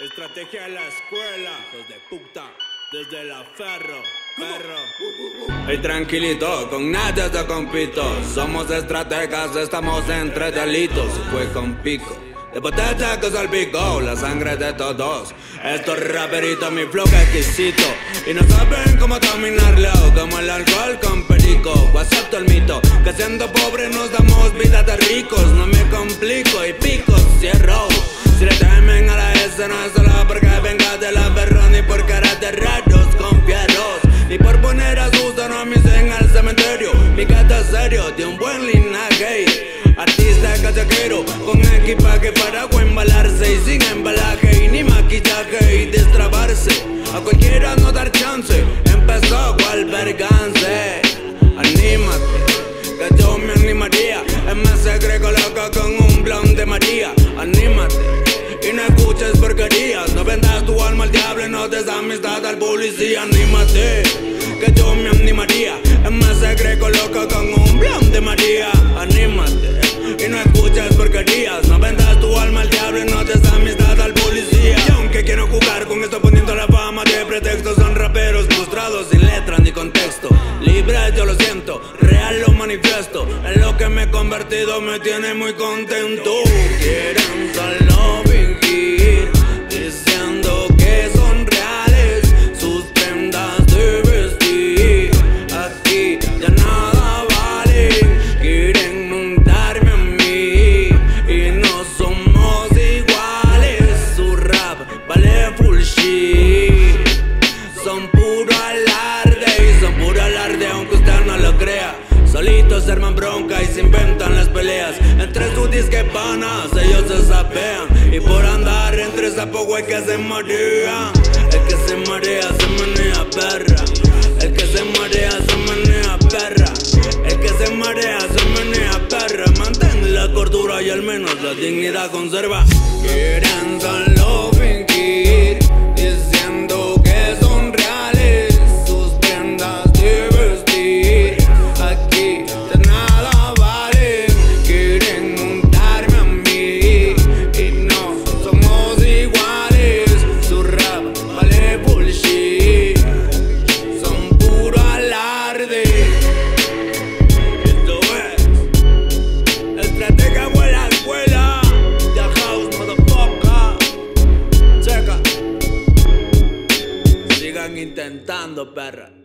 Estrategia de la escuela. Hijos de puta. Desde la ferro. Perro. Hey, tranquilito, con nadie te compito. Somos estrategas, estamos entre delitos. Fue con pico. Después te sacas al pico, la sangre de todos. Estos raperitos, mi flow exquisito. Y no saben cómo dominarlo, como el alcohol con perico. O acepto el mito, que siendo pobre nos damos vida no es solo porque venga de la perro, ni por caras raros con fieros. Ni por poner a sus en al cementerio. Mi gata serio, de un buen linaje. Artista cachaquero, con equipaje para embalarse y sin embalaje y ni maquillaje y destrabarse. A cualquiera no dar chance, empezó cual vergance. Anímate, que yo me animaría. MS Greco loco con un blond de María. Anímate. Y no escuches porquerías, no vendas tu alma al diablo y no des amistad al policía, anímate, que yo me animaría, MS Greco loco con un blond de María, anímate. Y no escuches porquerías. No vendas tu alma al diablo y no das amistad al policía. Y aunque quiero jugar con esto poniendo la fama de pretexto Son raperos frustrados sin letra ni contexto. Libre yo lo siento, real lo manifiesto. En lo que me he convertido me tiene muy contento. Quieren solo Son puro alarde Y son puro alarde aunque usted no lo crea. Solitos arman bronca y se inventan las peleas. Entre sus disquepanas ellos se sapean. Y por andar entre esa güey que se marea. El que se marea se menea perra. El que se marea se menea perra. El que se marea se menea perra. Mantén la cordura y al menos la dignidad conserva. Quieren sigan intentando, perra.